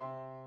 you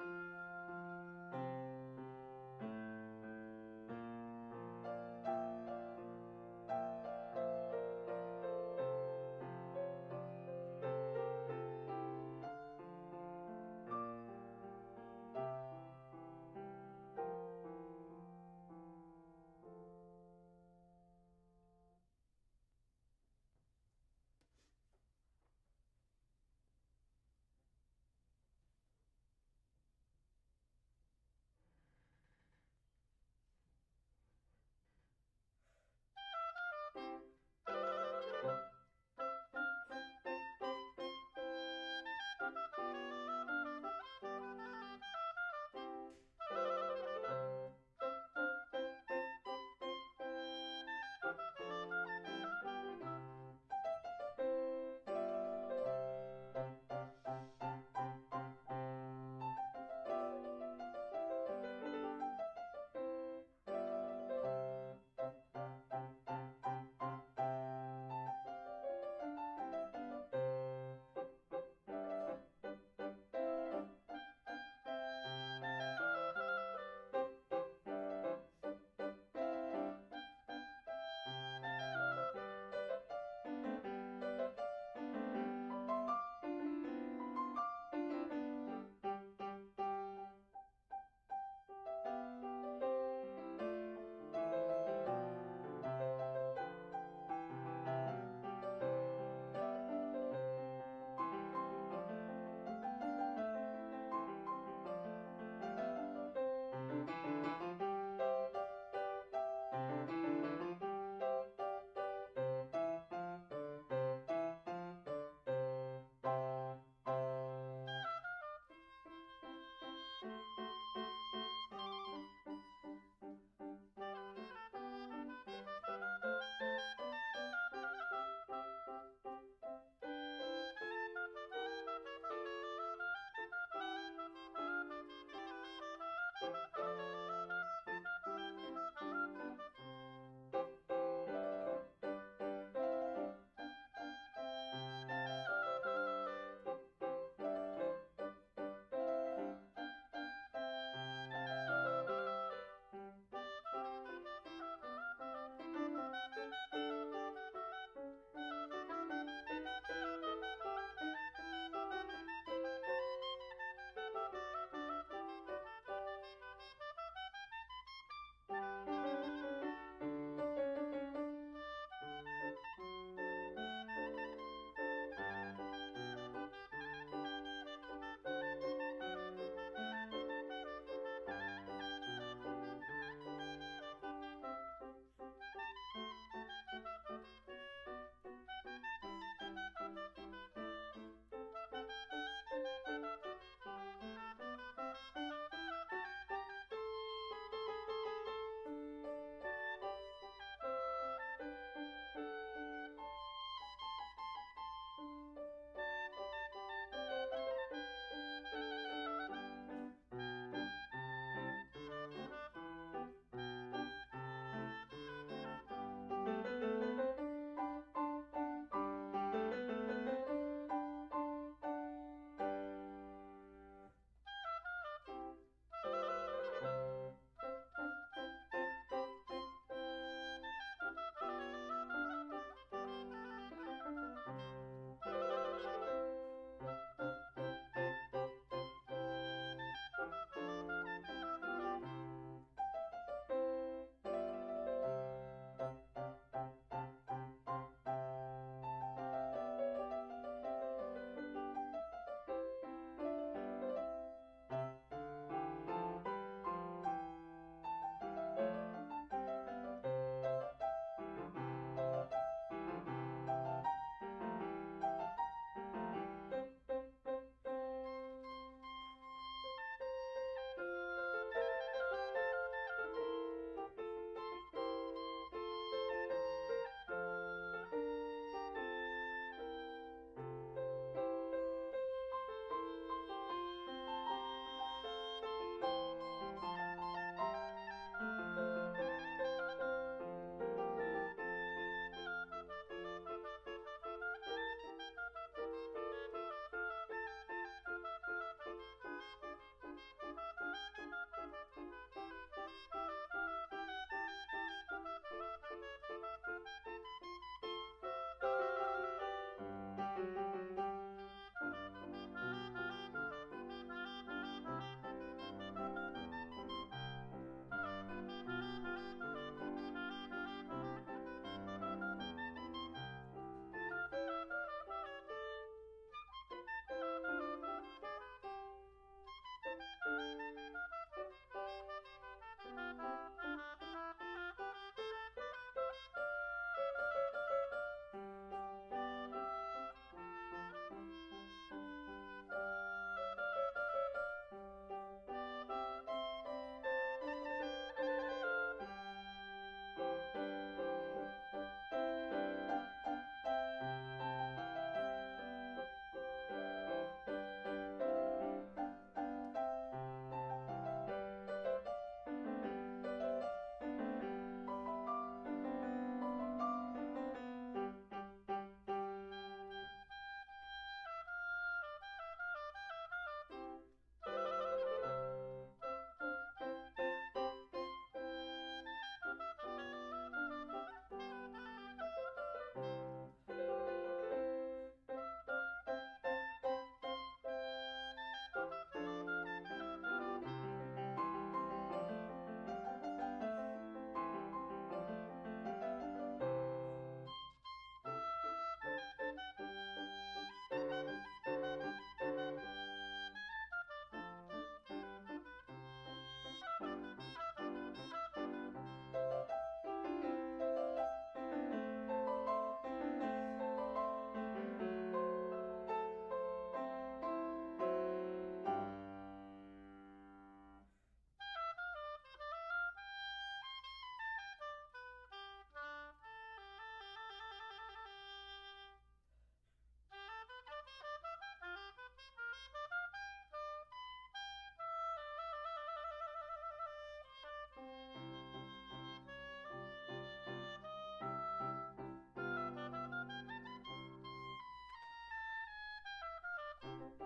Música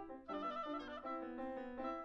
Thank you.